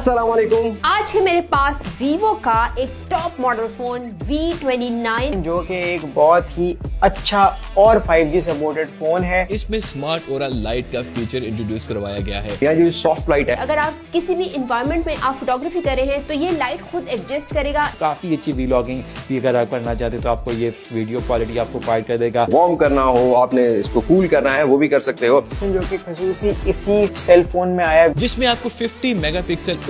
आज है मेरे पास वीवो का एक टॉप मॉडल फ़ोन V29 जो कि एक बहुत ही अच्छा और 5G सपोर्टेड फ़ोन है। इसमें स्मार्ट और लाइट का फीचर इंट्रोड्यूस करवाया गया है। यहाँ जो सॉफ्ट लाइट है। अगर आप किसी भी इन्वायरमेंट में आप फोटोग्राफी कर रहे हैं तो ये लाइट खुद एडजस्ट करेगा। काफ़ी अच्छी वीलॉगिंग भी अगर आप करना चाहते हैं तो आपको ये वीडियो क्वालिटी आपको प्रोवाइड कर देगा। वार्म करना हो आपने इसको कूल करना है वो भी कर सकते हो। जो की खसूसी इसी सेल फ़ोन में आया। जिसमें आपको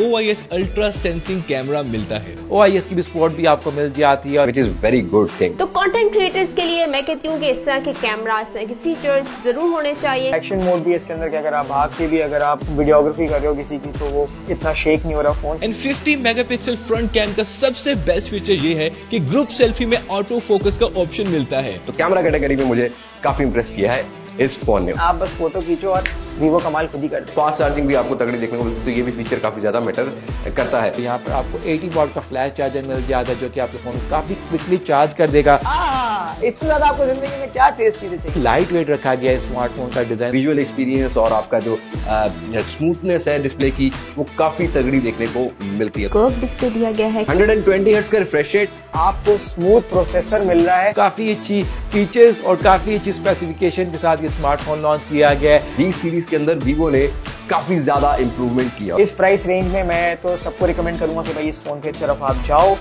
50 megapixel OIS ultra sensing camera मिलता है। ओ आई एस की भी सपोर्ट भी आपको मिल जाती है। Which is very good thing तो कंटेंट क्रिएटर्स के लिए मैं कहती हूँ कि इस तरह के कैमरा इस तरह के फीचर्स ज़रूर होने चाहिए। एक्शन मोड भी इसके अंदर कि अगर आप भाग के भी अगर आप वीडियोग्राफी कर रहे हो किसी की तो वो इतना शेक नहीं हो रहा phone and 50 megapixel front cam का सबसे बेस्ट फीचर ये है कि ग्रुप सेल्फी में ऑटो फोकस का ऑप्शन मिलता है। तो कैमरा कैटेगरी में मुझे काफ़ी इंप्रेस किया है इस फ़ोन ने। आप बस फ़ोटो खींचो और वीवो कमाल खुद ही कर फास्ट चार्जिंग भी आपको तगड़ी देखने को मिलती है तो ये भी फीचर काफ़ी ज़्यादा मैटर करता है। यहाँ पर आपको एटी वॉट का फ्लैश चार्जर मिल जाता है जो कि आपके फ़ोन को काफ़ी क्विकली चार्ज कर देगा। आ, इससे ज़्यादा आपको ज़िंदगी में क्या तेज चीज़ें चाहिए? लाइट वेट रखा गया है स्मार्टफ़ोन का डिज़ाइन विजुअल एक्सपीरियंस और आपका जो स्मूथनेस है डिस्प्ले की वो काफ़ी तगड़ी देखने को मिलती है। कर्व डिस्प्ले दिया गया है। 120 हर्ट्ज का रिफ्रेश रेट आपको स्मूथ प्रोसेसर मिल रहा है। काफ़ी अच्छी फीचर्स और काफ़ी अच्छी स्पेसिफिकेशन के साथ ये स्मार्टफ़ोन लॉन्च किया गया है। बी सीरीज़ के अंदर वीवो ने काफ़ी ज़्यादा इंप्रूवमेंट किया। इस प्राइस रेंज में मैं तो सबको रिकमेंड करूँगा कि भाई इस फ़ोन की तरफ़ आप जाओ।